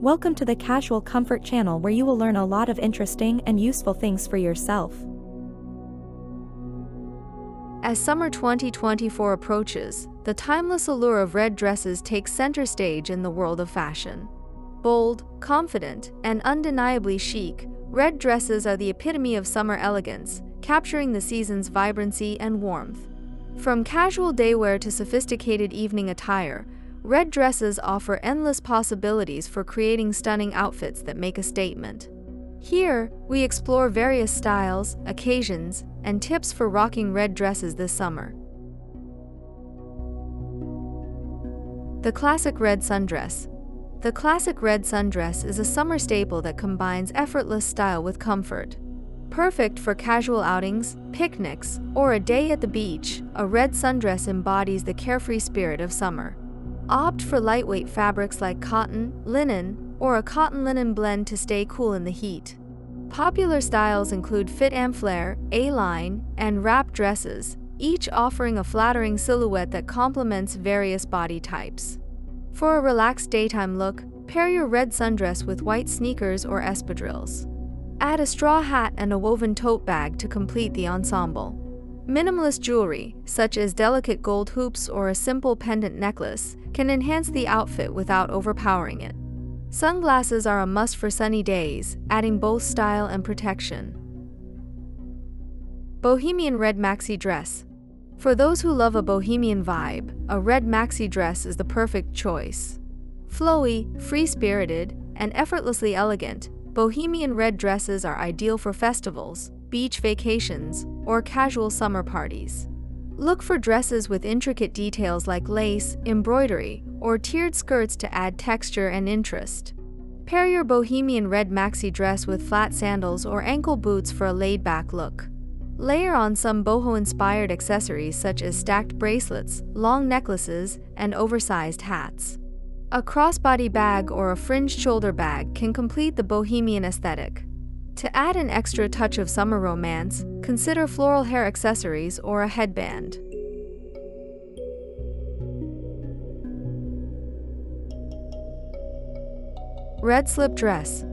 Welcome to the Casual Comfort channel where you will learn a lot of interesting and useful things for yourself. As summer 2024 approaches, the timeless allure of red dresses takes center stage in the world of fashion. Bold, confident, and undeniably chic, red dresses are the epitome of summer elegance, capturing the season's vibrancy and warmth. From casual daywear to sophisticated evening attire, red dresses offer endless possibilities for creating stunning outfits that make a statement. Here, we explore various styles, occasions, and tips for rocking red dresses this summer. The classic red sundress. The classic red sundress is a summer staple that combines effortless style with comfort. Perfect for casual outings, picnics, or a day at the beach, a red sundress embodies the carefree spirit of summer. Opt for lightweight fabrics like cotton, linen, or a cotton linen blend to stay cool in the heat. Popular styles include fit and flare, A-line, and wrap dresses, each offering a flattering silhouette that complements various body types. For a relaxed daytime look, pair your red sundress with white sneakers or espadrilles. Add a straw hat and a woven tote bag to complete the ensemble. Minimalist jewelry, such as delicate gold hoops or a simple pendant necklace, can enhance the outfit without overpowering it. Sunglasses are a must for sunny days, adding both style and protection. Bohemian Red Maxi Dress For those who love a bohemian vibe, a red maxi dress is the perfect choice. Flowy, free-spirited, and effortlessly elegant, bohemian red dresses are ideal for festivals, beach vacations, or casual summer parties. Look for dresses with intricate details like lace, embroidery, or tiered skirts to add texture and interest. Pair your bohemian red maxi dress with flat sandals or ankle boots for a laid-back look. Layer on some boho-inspired accessories such as stacked bracelets, long necklaces, and oversized hats. A crossbody bag or a fringed shoulder bag can complete the bohemian aesthetic. To add an extra touch of summer romance, consider floral hair accessories or a headband. Red Slip Dress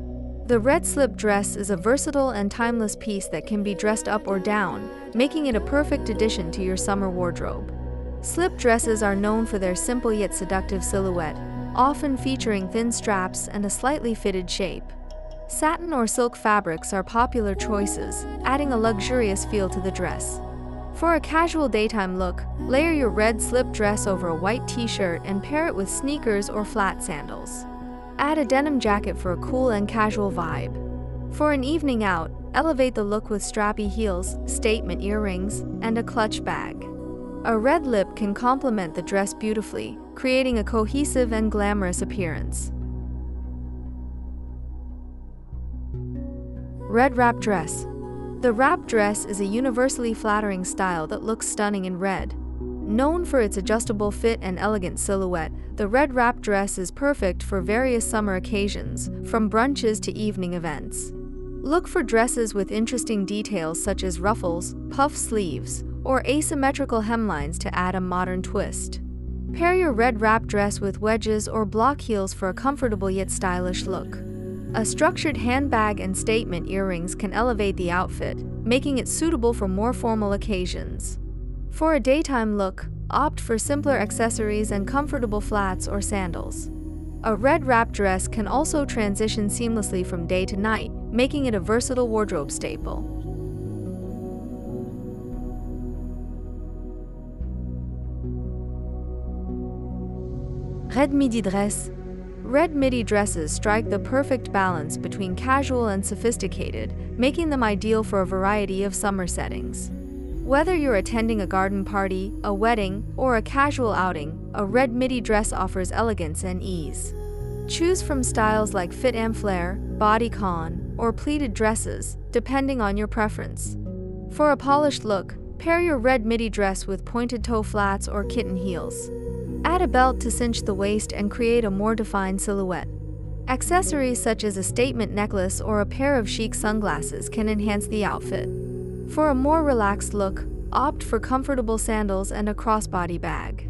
The red slip dress is a versatile and timeless piece that can be dressed up or down, making it a perfect addition to your summer wardrobe. Slip dresses are known for their simple yet seductive silhouette, often featuring thin straps and a slightly fitted shape. Satin or silk fabrics are popular choices, adding a luxurious feel to the dress. For a casual daytime look, layer your red slip dress over a white t-shirt and pair it with sneakers or flat sandals. Add a denim jacket for a cool and casual vibe. For an evening out, elevate the look with strappy heels, statement earrings, and a clutch bag. A red lip can complement the dress beautifully, creating a cohesive and glamorous appearance. Red Wrap Dress The wrap dress is a universally flattering style that looks stunning in red. Known for its adjustable fit and elegant silhouette, the red wrap dress is perfect for various summer occasions, from brunches to evening events. Look for dresses with interesting details such as ruffles, puff sleeves, or asymmetrical hemlines to add a modern twist. Pair your red wrap dress with wedges or block heels for a comfortable yet stylish look. A structured handbag and statement earrings can elevate the outfit, making it suitable for more formal occasions. For a daytime look, opt for simpler accessories and comfortable flats or sandals. A red wrap dress can also transition seamlessly from day to night, making it a versatile wardrobe staple. Red Midi Dress Red midi dresses strike the perfect balance between casual and sophisticated, making them ideal for a variety of summer settings. Whether you're attending a garden party, a wedding, or a casual outing, a red midi dress offers elegance and ease. Choose from styles like fit and flare, bodycon, or pleated dresses, depending on your preference. For a polished look, pair your red midi dress with pointed toe flats or kitten heels. A belt to cinch the waist and create a more defined silhouette. Accessories such as a statement necklace or a pair of chic sunglasses can enhance the outfit. For a more relaxed look, opt for comfortable sandals and a crossbody bag.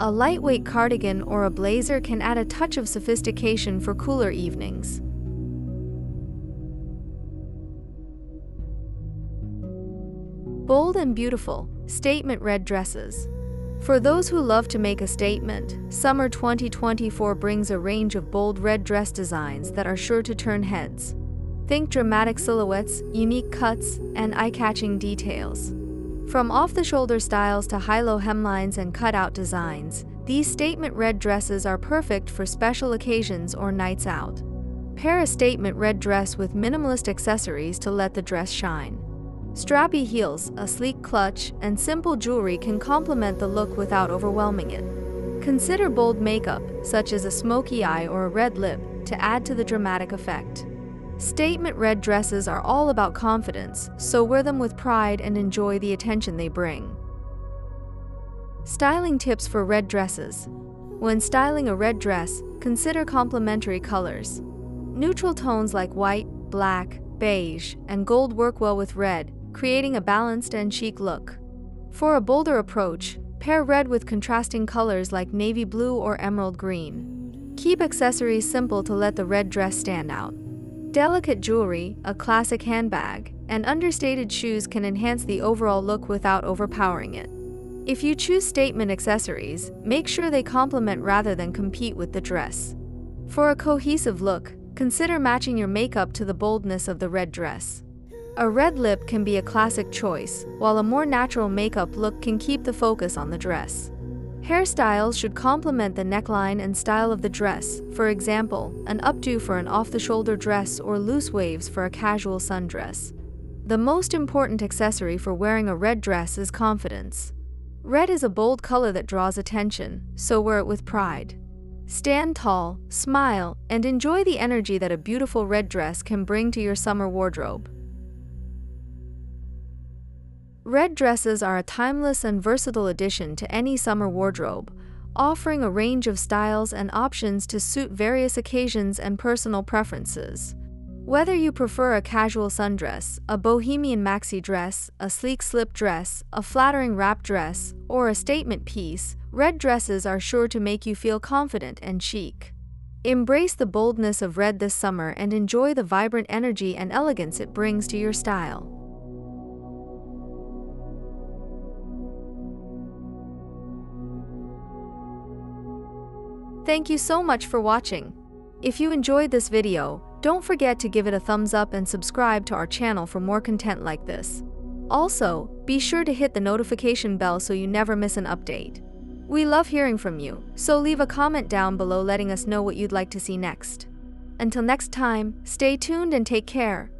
A lightweight cardigan or a blazer can add a touch of sophistication for cooler evenings. Bold and beautiful, statement red dresses. For those who love to make a statement, summer 2024 brings a range of bold red dress designs that are sure to turn heads. Think dramatic silhouettes, unique cuts, and eye catching details. From off the shoulder styles to high low hemlines and cutout designs, these statement red dresses are perfect for special occasions or nights out. Pair a statement red dress with minimalist accessories to let the dress shine. Strappy heels, a sleek clutch, and simple jewelry can complement the look without overwhelming it. Consider bold makeup, such as a smoky eye or a red lip, to add to the dramatic effect. Statement red dresses are all about confidence, so wear them with pride and enjoy the attention they bring. Styling tips for red dresses. When styling a red dress, consider complementary colors. Neutral tones like white, black, beige, and gold work well with red, creating a balanced and chic look. For a bolder approach, pair red with contrasting colors like navy blue or emerald green. Keep accessories simple to let the red dress stand out. Delicate jewelry, a classic handbag, and understated shoes can enhance the overall look without overpowering it. If you choose statement accessories, make sure they complement rather than compete with the dress. For a cohesive look, consider matching your makeup to the boldness of the red dress. A red lip can be a classic choice, while a more natural makeup look can keep the focus on the dress. Hairstyles should complement the neckline and style of the dress, for example, an updo for an off-the-shoulder dress or loose waves for a casual sundress. The most important accessory for wearing a red dress is confidence. Red is a bold color that draws attention, so wear it with pride. Stand tall, smile, and enjoy the energy that a beautiful red dress can bring to your summer wardrobe. Red dresses are a timeless and versatile addition to any summer wardrobe, offering a range of styles and options to suit various occasions and personal preferences. Whether you prefer a casual sundress, a bohemian maxi dress, a sleek slip dress, a flattering wrap dress, or a statement piece, red dresses are sure to make you feel confident and chic. Embrace the boldness of red this summer and enjoy the vibrant energy and elegance it brings to your style. Thank you so much for watching. If you enjoyed this video, don't forget to give it a thumbs up and subscribe to our channel for more content like this. Also, be sure to hit the notification bell so you never miss an update. We love hearing from you, so leave a comment down below letting us know what you'd like to see next. Until next time, stay tuned and take care.